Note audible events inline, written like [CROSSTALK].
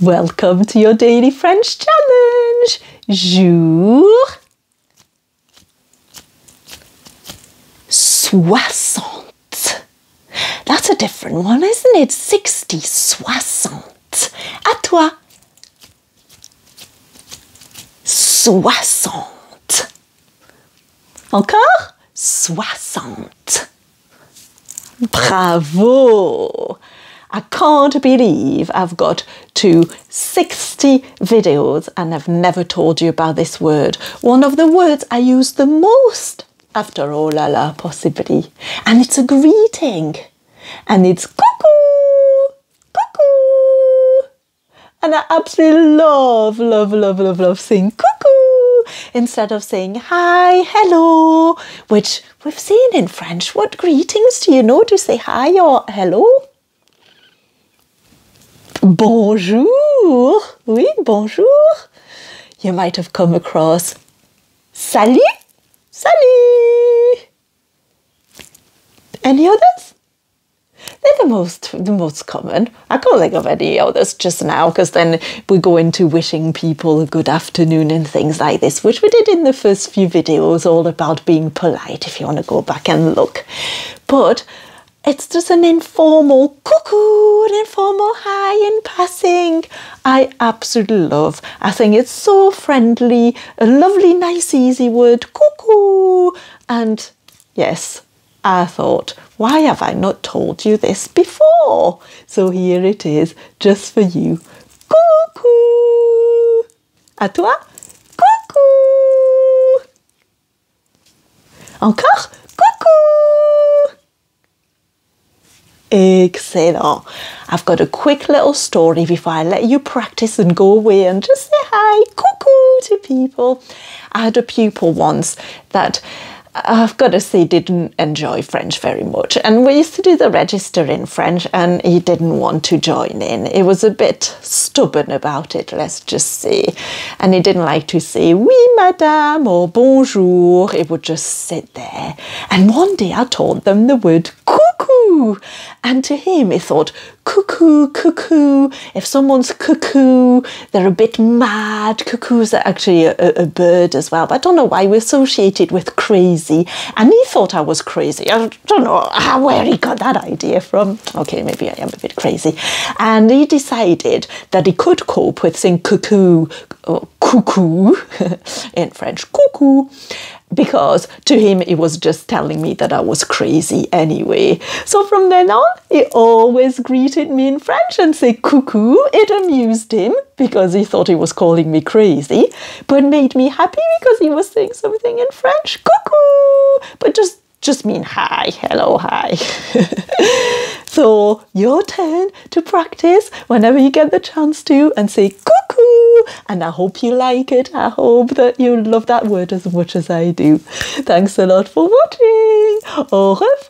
Welcome to your daily French challenge. Jour soixante. That's a different one, isn't it? Sixty, soixante. À toi. Soixante. Encore? Soixante. Bravo! I can't believe I've got to 60 videos and I've never told you about this word. One of the words I use the most after all, la la, possibly. And it's a greeting. And it's cuckoo, cuckoo. And I absolutely love, love, love, love, love saying cuckoo instead of saying hi, hello, which we've seen in French. What greetings do you know to say hi or hello? Bonjour. Oui, bonjour. You might have come across salut, salut. Any others? They're the most the most common. I can't think of any others just now because then we go into wishing people a good afternoon and things like this, which we did in the first few videos, all about being polite. If you want to go back and look, but it's just an informal cuckoo, an informal hi in passing. I absolutely love. I think it's so friendly, a lovely, nice, easy word, cuckoo. And yes, I thought, why have I not told you this before? So here it is, just for you. Cuckoo. À toi. Cuckoo. Encore. Cuckoo. Excellent. I've got a quick little story before I let you practice and go away and just say hi, cuckoo to people. I had a pupil once that I've got to say didn't enjoy French very much. And we used to do the register in French and he didn't want to join in. He was a bit stubborn about it, let's just say. And he didn't like to say oui madame or bonjour. He would just sit there. And one day I taught them the word cuckoo. And to him he thought cuckoo, cuckoo. If someone's cuckoo, they're a bit mad. Cuckoos are actually a, a, bird as well. But I don't know why we associate it with crazy. And he thought I was crazy. I don't know where he got that idea from. Okay, maybe I am a bit crazy. And he decided that he could cope with saying cuckoo, or cuckoo [LAUGHS] in French, cuckoo because to him it was just telling me that I was crazy anyway. So from then on, he always greeted me in French and say cuckoo. It amused him because he thought he was calling me crazy, but made me happy because he was saying something in French, cuckoo, but just just mean hi, hello, hi. [LAUGHS] so your turn to practice whenever you get the chance to and say cuckoo. And I hope you like it. I hope that you love that word as much as I do. Thanks a lot for watching. Au revoir.